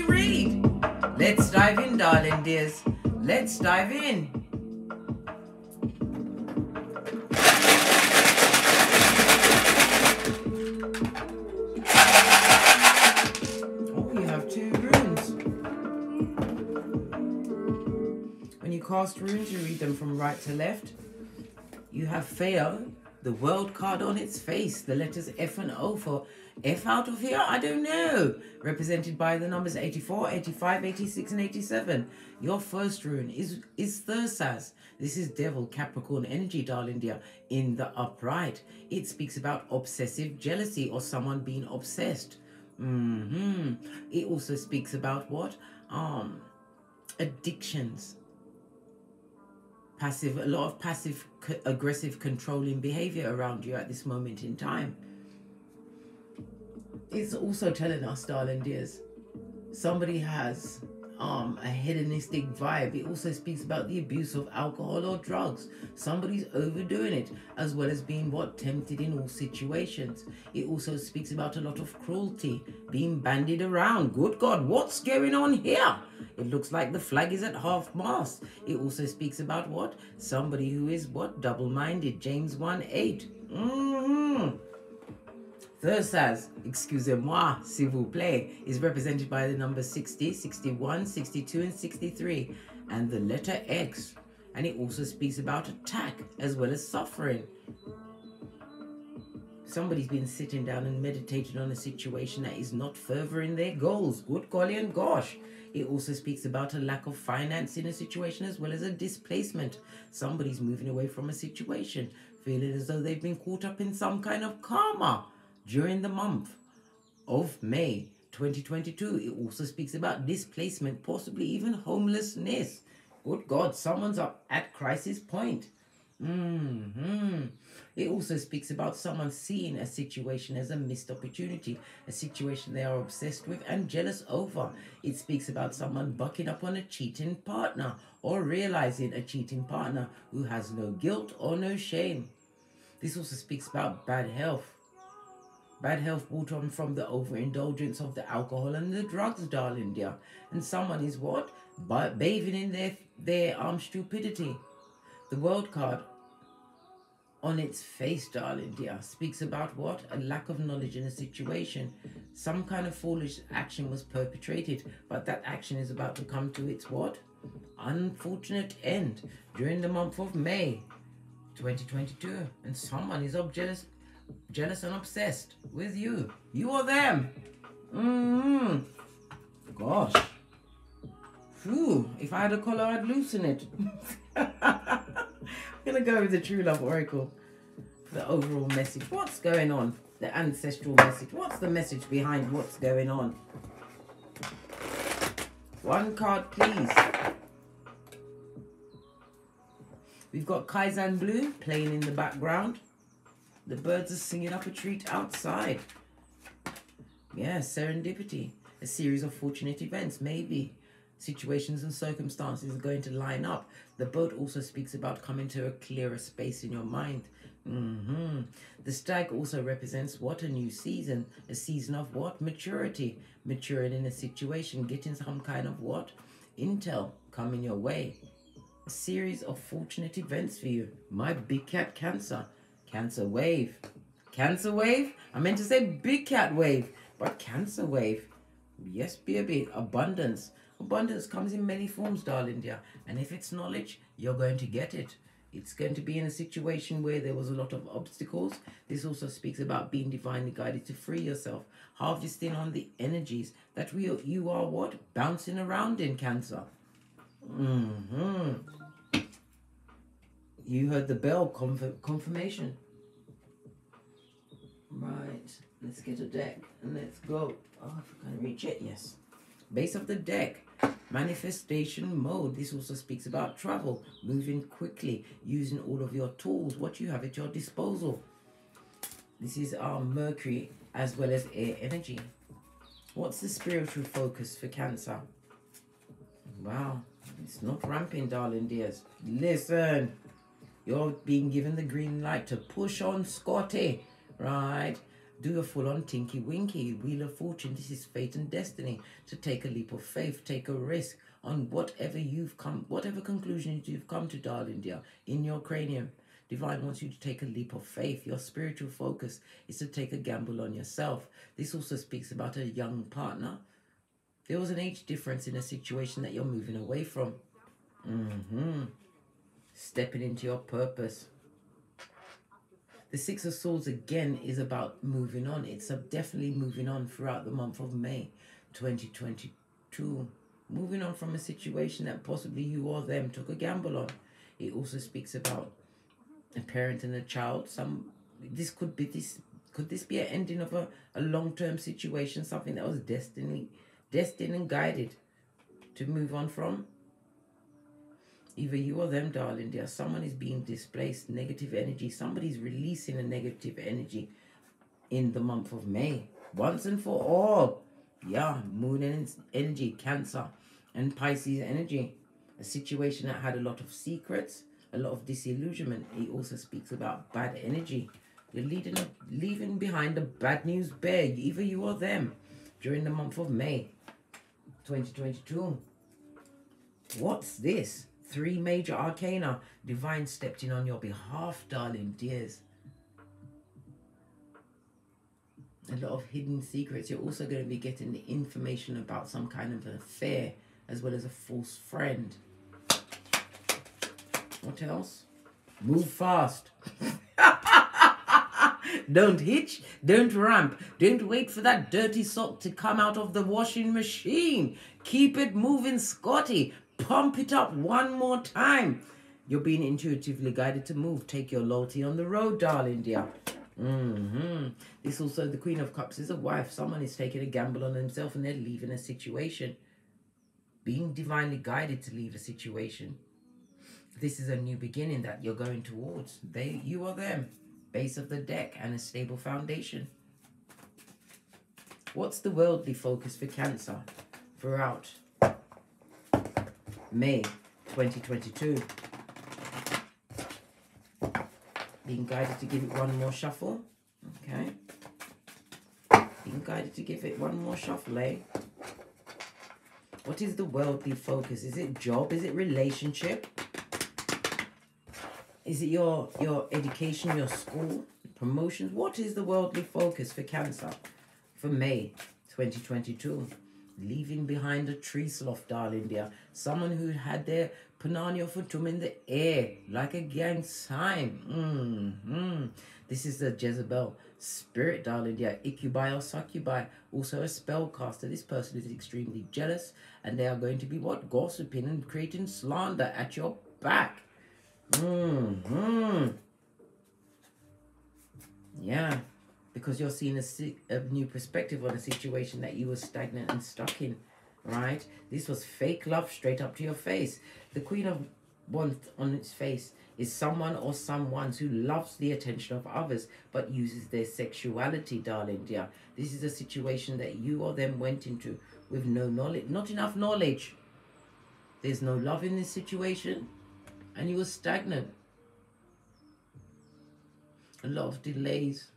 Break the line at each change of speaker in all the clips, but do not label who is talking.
2020 read. Let's dive in, darling dears. Let's dive in. Oh, you have two runes. When you cast runes, you read them from right to left. You have Feo, the world card on its face, the letters F and O for F out of here? I don't know. Represented by the numbers 84, 85, 86, and 87. Your first rune is, is Thursas. This is Devil Capricorn energy, darling dear, in the upright. It speaks about obsessive jealousy or someone being obsessed. hmm It also speaks about what? Um, addictions passive a lot of passive aggressive controlling behavior around you at this moment in time it's also telling us darling dears somebody has um a hedonistic vibe. It also speaks about the abuse of alcohol or drugs. Somebody's overdoing it as well as being what tempted in all situations. It also speaks about a lot of cruelty being bandied around. Good god what's going on here? It looks like the flag is at half mast. It also speaks about what? Somebody who is what? Double-minded. James 1 8 mm-hmm. Thursas, excusez-moi, s'il vous plaît, is represented by the numbers 60, 61, 62, and 63, and the letter X. And it also speaks about attack as well as suffering. Somebody's been sitting down and meditating on a situation that is not furthering their goals. Good golly and gosh. It also speaks about a lack of finance in a situation as well as a displacement. Somebody's moving away from a situation, feeling as though they've been caught up in some kind of karma during the month of May 2022. It also speaks about displacement, possibly even homelessness. Good God, someone's up at crisis point. hmm It also speaks about someone seeing a situation as a missed opportunity, a situation they are obsessed with and jealous over. It speaks about someone bucking up on a cheating partner or realizing a cheating partner who has no guilt or no shame. This also speaks about bad health. Bad health brought on from the overindulgence of the alcohol and the drugs, darling dear. And someone is what? Ba- bathing in their their um stupidity. The world card on its face, darling dear, speaks about what? A lack of knowledge in a situation. Some kind of foolish action was perpetrated, but that action is about to come to its what? Unfortunate end during the month of May 2022. And someone is ob- jealous, and obsessed with you. You or them. hmm Gosh. Phew, if I had a collar, I'd loosen it. I'm gonna go with the True Love Oracle the overall message. What's going on? The ancestral message. What's the message behind what's going on? One card, please. We've got Kaizen Blue playing in the background. The birds are singing up a treat outside. Yeah, serendipity. A series of fortunate events, maybe. Situations and circumstances are going to line up. The boat also speaks about coming to a clearer space in your mind. hmm The stag also represents what? A new season. A season of what? Maturity. Maturing in a situation, getting some kind of what? Intel coming your way. A series of fortunate events for you. My big cat cancer. Cancer wave. Cancer wave? I meant to say big cat wave, but cancer wave. Yes, baby. Abundance. Abundance comes in many forms, darling dear. And if it's knowledge, you're going to get it. It's going to be in a situation where there was a lot of obstacles. This also speaks about being divinely guided to free yourself, harvesting on the energies that we you are what bouncing around in Cancer. hmm You heard the bell conf- confirmation. Right, let's get a deck and let's go. Oh, if I can reach it, yes. Base of the deck, manifestation mode. This also speaks about travel, moving quickly, using all of your tools, what you have at your disposal. This is our Mercury as well as air energy. What's the spiritual focus for Cancer? Wow, it's not ramping, darling dears. Listen, you're being given the green light to push on, Scotty. right? Do a full on tinky winky, wheel of fortune. This is fate and destiny. To take a leap of faith, take a risk on whatever you've come, whatever conclusions you've come to, darling dear, in your cranium. Divine wants you to take a leap of faith. Your spiritual focus is to take a gamble on yourself. This also speaks about a young partner. There was an age difference in a situation that you're moving away from. Mm-hmm. Stepping into your purpose. The Six of Swords again is about moving on. It's definitely moving on throughout the month of May 2022. Moving on from a situation that possibly you or them took a gamble on. It also speaks about a parent and a child. Some this could be this could this be an ending of a, a long term situation, something that was destiny destined and guided to move on from? Either you or them, darling, there someone is being displaced, negative energy. Somebody's releasing a negative energy in the month of May. Once and for all. Yeah, moon energy, cancer, and Pisces energy. A situation that had a lot of secrets, a lot of disillusionment. He also speaks about bad energy. You're leading, leaving behind a bad news bear, either you or them, during the month of May 2022. What's this? Three major arcana. Divine stepped in on your behalf, darling dears. A lot of hidden secrets. You're also going to be getting information about some kind of affair as well as a false friend. What else? Move fast. don't hitch, don't ramp, don't wait for that dirty sock to come out of the washing machine. Keep it moving, Scotty. Pump it up one more time. You're being intuitively guided to move. Take your loyalty on the road, darling dear. Mm-hmm. This also, the Queen of Cups is a wife. Someone is taking a gamble on themselves and they're leaving a situation. Being divinely guided to leave a situation. This is a new beginning that you're going towards. They, you are them. Base of the deck and a stable foundation. What's the worldly focus for Cancer throughout May 2022. Being guided to give it one more shuffle. Okay. Being guided to give it one more shuffle, eh? What is the worldly focus? Is it job? Is it relationship? Is it your your education, your school, promotions? What is the worldly focus for Cancer for May 2022? Leaving behind a tree sloth, darling dear. Someone who had their Panania Futum in the air, like a gang sign. Mm-hmm. This is the Jezebel spirit, darling dear. Incubi or succubi, also a spellcaster. This person is extremely jealous, and they are going to be what? Gossiping and creating slander at your back. Mm-hmm. Yeah because you're seeing a, a new perspective on a situation that you were stagnant and stuck in, right? This was fake love straight up to your face. The Queen of Wands on its face is someone or someone who loves the attention of others but uses their sexuality, darling dear. This is a situation that you or them went into with no knowledge, not enough knowledge. There's no love in this situation and you were stagnant. A lot of delays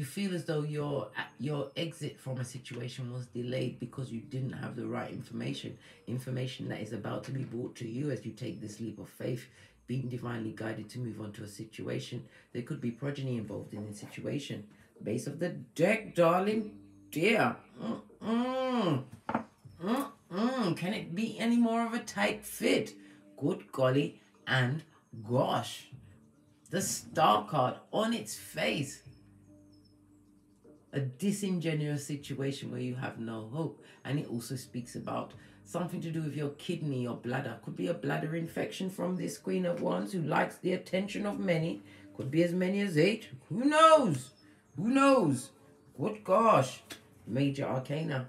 you feel as though your your exit from a situation was delayed because you didn't have the right information information that is about to be brought to you as you take this leap of faith being divinely guided to move on to a situation. There could be progeny involved in the situation. Base of the deck darling. Dear. Mm-mm. Mm-mm. can it be any more of a tight fit? Good golly and gosh. The star card on its face a disingenuous situation where you have no hope. And it also speaks about something to do with your kidney or bladder. Could be a bladder infection from this Queen of Wands who likes the attention of many. Could be as many as eight. Who knows? Who knows? Good gosh. Major Arcana.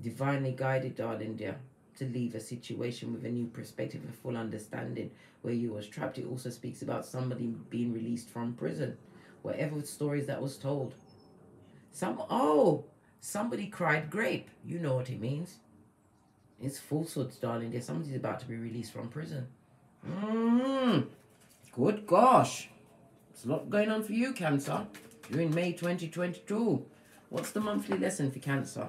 Divinely guided, darling dear, to leave a situation with a new perspective, a full understanding where you was trapped. It also speaks about somebody being released from prison whatever stories that was told. Some oh, somebody cried grape. You know what it means. It's falsehoods, darling. There's somebody's about to be released from prison. Mm, Good gosh. There's a lot going on for you, Cancer. You're in May 2022. What's the monthly lesson for Cancer?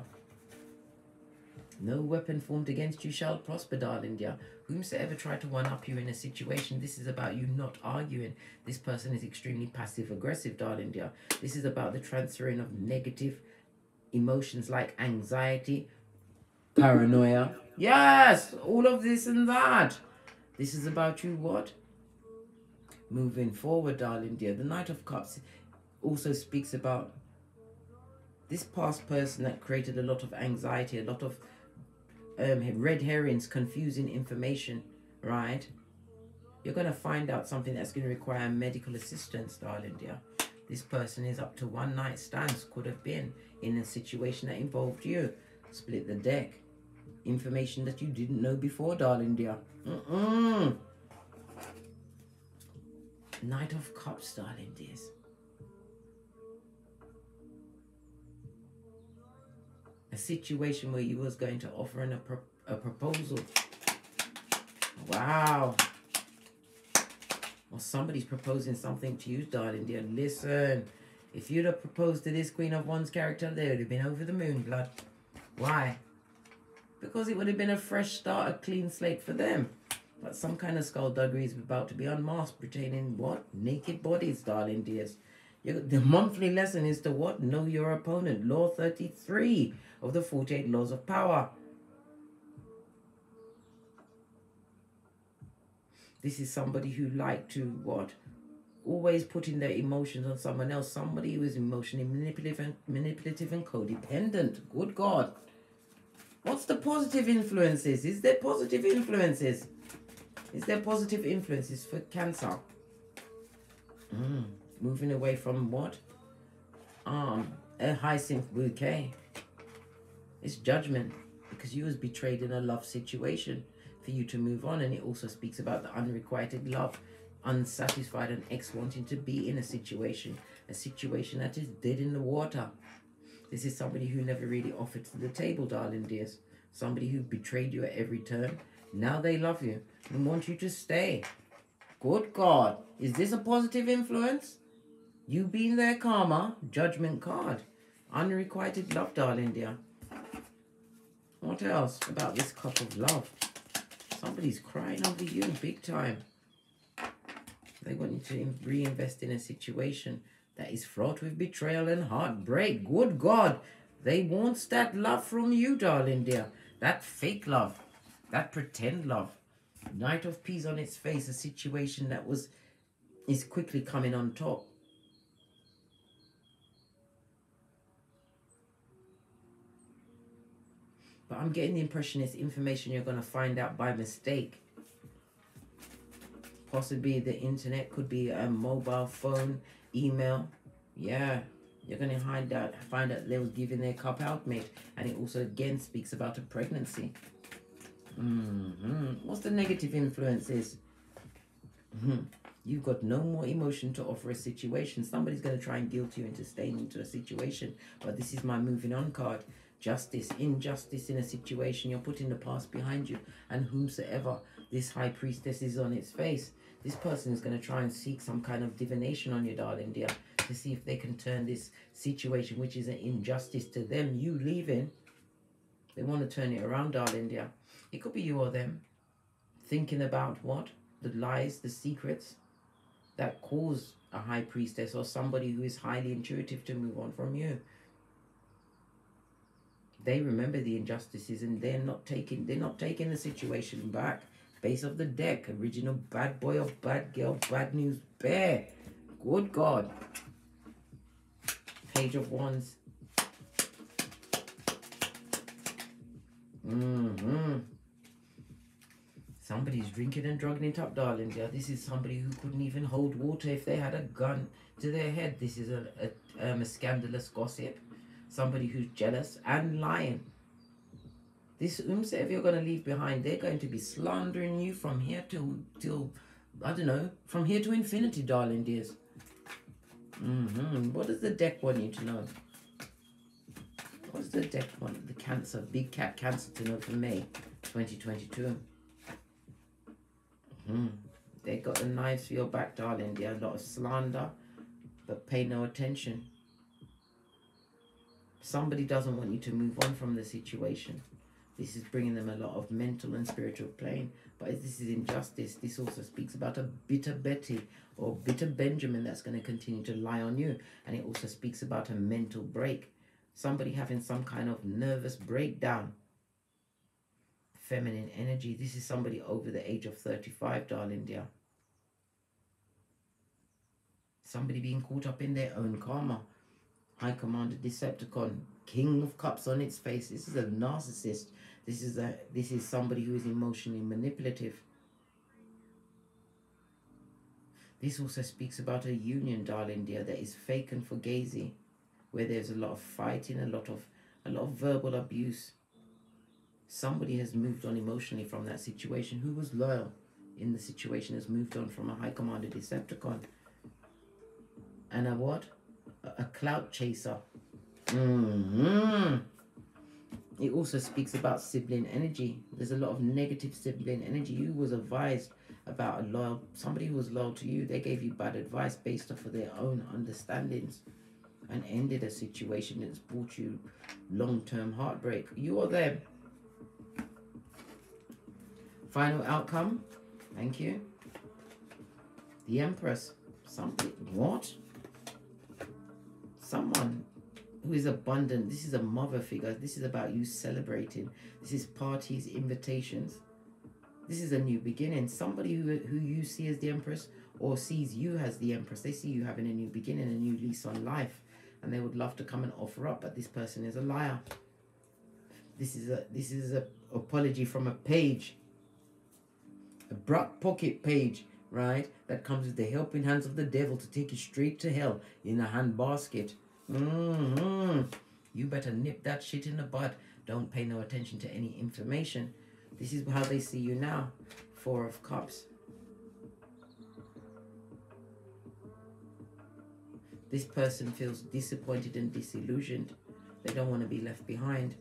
No weapon formed against you shall prosper, darling dear. Whomsoever tried to one up you in a situation, this is about you not arguing. This person is extremely passive aggressive, darling dear. This is about the transferring of negative emotions like anxiety, paranoia. Yes, all of this and that. This is about you what? Moving forward, darling dear. The Knight of Cups also speaks about this past person that created a lot of anxiety, a lot of um, red herrings, confusing information, right? You're going to find out something that's going to require medical assistance, darling dear. This person is up to one night stands, could have been in a situation that involved you. Split the deck. Information that you didn't know before, darling dear. Mm-mm. Knight of Cups, darling dears. A situation where you was going to offer in a, pro a proposal. Wow. Well, somebody's proposing something to you, darling dear. Listen, if you'd have proposed to this Queen of Wands character, they would have been over the moon, blood. Why? Because it would have been a fresh start, a clean slate for them. But some kind of skullduggery is about to be unmasked, pertaining what? Naked bodies, darling dears. The monthly lesson is to what? Know your opponent. Law 33 of the 48 laws of power. This is somebody who like to what? Always putting their emotions on someone else. Somebody who is emotionally manipulative and, manipulative and codependent. Good God. What's the positive influences? Is there positive influences? Is there positive influences for Cancer? Mm, moving away from what? Um, a hyacinth bouquet. It's judgment because you was betrayed in a love situation for you to move on. And it also speaks about the unrequited love, unsatisfied and ex wanting to be in a situation, a situation that is dead in the water. This is somebody who never really offered to the table, darling dears. Somebody who betrayed you at every turn. Now they love you and want you to stay. Good God. Is this a positive influence? You being their karma, judgment card. Unrequited love, darling dear. What else about this cup of love? Somebody's crying over you big time. They want you to reinvest in a situation that is fraught with betrayal and heartbreak. Good God. They want that love from you, darling dear. That fake love. That pretend love. Knight of Peas on its face. A situation that was is quickly coming on top. But I'm getting the impression it's information you're going to find out by mistake. Possibly the internet could be a mobile phone, email. Yeah, you're going to find out, find out they were giving their cup out, mate. And it also again speaks about a pregnancy. Mm -hmm. What's the negative influences? Mm -hmm. You've got no more emotion to offer a situation. Somebody's going to try and guilt you into staying into a situation. But this is my moving on card justice, injustice in a situation, you're putting the past behind you. And whomsoever this high priestess is on its face, this person is going to try and seek some kind of divination on you, darling dear, to see if they can turn this situation, which is an injustice to them, you leaving. They want to turn it around, darling dear. It could be you or them thinking about what? The lies, the secrets that cause a high priestess or somebody who is highly intuitive to move on from you they remember the injustices and they're not taking they're not taking the situation back. Base of the deck, original bad boy or bad girl, bad news bear. Good God. Page of Wands. Mm-hmm. Somebody's drinking and drugging it up, darling. Yeah, this is somebody who couldn't even hold water if they had a gun to their head. This is a, a, um, a scandalous gossip somebody who's jealous and lying. This whomsoever you're going to leave behind, they're going to be slandering you from here till, till I don't know, from here to infinity, darling dears. Mm -hmm. What does the deck want you to know? What does the deck want the Cancer, Big Cat Cancer to know for May 2022? Mm -hmm. They got the knives for your back, darling. There are a lot of slander, but pay no attention. Somebody doesn't want you to move on from the situation. This is bringing them a lot of mental and spiritual pain. But this is injustice. This also speaks about a bitter Betty or bitter Benjamin that's going to continue to lie on you. And it also speaks about a mental break. Somebody having some kind of nervous breakdown. Feminine energy. This is somebody over the age of 35, darling dear. Somebody being caught up in their own karma. High Commander Decepticon, King of Cups on its face. This is a narcissist. This is a this is somebody who is emotionally manipulative. This also speaks about a union, darling dear, that is fake and fugazi, where there's a lot of fighting, a lot of a lot of verbal abuse. Somebody has moved on emotionally from that situation. Who was loyal in the situation has moved on from a high commander Decepticon. And a what? A, clout chaser. Mm-hmm. It also speaks about sibling energy. There's a lot of negative sibling energy. You was advised about a loyal somebody who was loyal to you. They gave you bad advice based off of their own understandings and ended a situation that's brought you long-term heartbreak. You are there. Final outcome. Thank you. The Empress. Something. What? Someone who is abundant. This is a mother figure. This is about you celebrating. This is parties, invitations. This is a new beginning. Somebody who, who you see as the Empress or sees you as the Empress, they see you having a new beginning, a new lease on life. And they would love to come and offer up, but this person is a liar. This is a this is a apology from a page. A brock pocket page, right? That comes with the helping hands of the devil to take you straight to hell in a hand basket. Mm-hmm. You better nip that shit in the bud. Don't pay no attention to any information. This is how they see you now. Four of Cups. This person feels disappointed and disillusioned. They don't want to be left behind.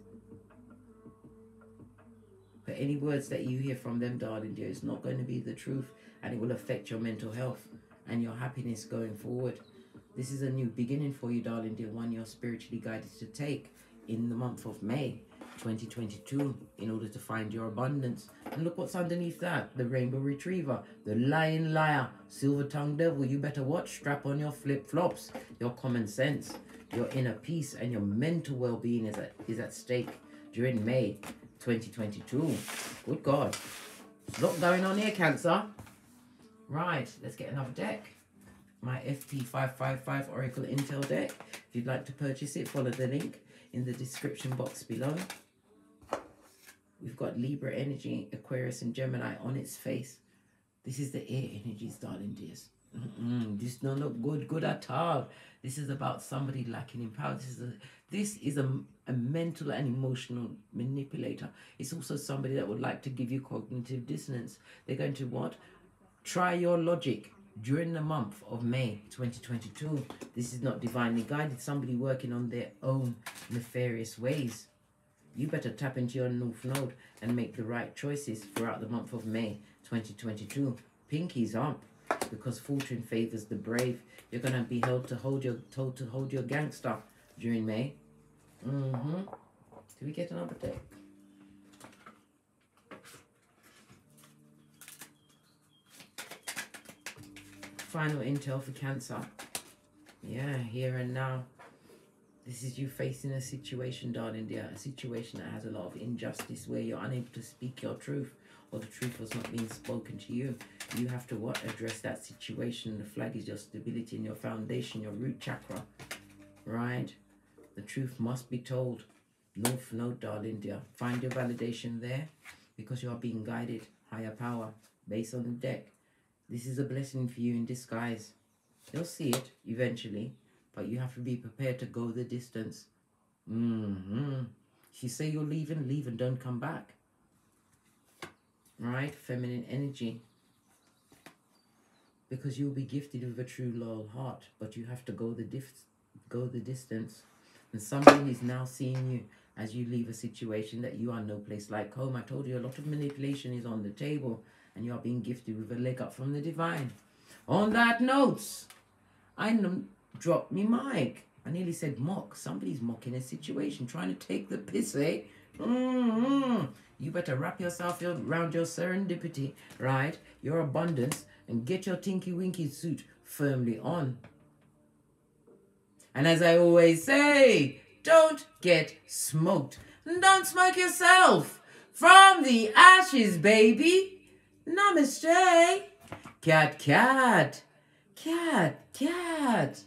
But any words that you hear from them, darling dear, is not going to be the truth and it will affect your mental health and your happiness going forward. This is a new beginning for you, darling dear, one you're spiritually guided to take in the month of May 2022 in order to find your abundance. And look what's underneath that the rainbow retriever, the lion liar, silver tongued devil. You better watch, strap on your flip flops, your common sense, your inner peace, and your mental well being is at, is at stake during May 2022. Good God. A lot going on here, Cancer. Right, let's get another deck my FP555 Oracle Intel deck. If you'd like to purchase it, follow the link in the description box below. We've got Libra energy, Aquarius and Gemini on its face. This is the air energies, darling dears. Mm -mm, this don't look good, good at all. This is about somebody lacking in power. This is a this is a, a mental and emotional manipulator. It's also somebody that would like to give you cognitive dissonance. They're going to what? Try your logic during the month of May 2022. This is not divinely guided. Somebody working on their own nefarious ways. You better tap into your North Node and make the right choices throughout the month of May 2022. Pinkies up because fortune favors the brave. You're gonna be held to hold your told to hold your gangster during May. Mm-hmm. Do we get another deck? Final intel for Cancer. Yeah, here and now. This is you facing a situation, darling dear, a situation that has a lot of injustice where you're unable to speak your truth or the truth was not being spoken to you. You have to what? Address that situation. The flag is your stability and your foundation, your root chakra. Right? The truth must be told. North no, darling dear. Find your validation there because you are being guided. Higher power based on the deck. This is a blessing for you in disguise. You'll see it eventually, but you have to be prepared to go the distance. Mm-hmm. If you say you're leaving, leave and don't come back. Right? Feminine energy. Because you'll be gifted with a true loyal heart, but you have to go the dif- go the distance. And somebody is now seeing you as you leave a situation that you are no place like home. I told you a lot of manipulation is on the table and you are being gifted with a leg up from the divine. On that note, I dropped me mic. I nearly said mock. Somebody's mocking a situation, trying to take the piss, eh? mm You better wrap yourself around your serendipity, right? Your abundance, and get your tinky winky suit firmly on. And as I always say, don't get smoked. Don't smoke yourself. From the ashes, baby. Namaste. Cat, cat. Cat, cat.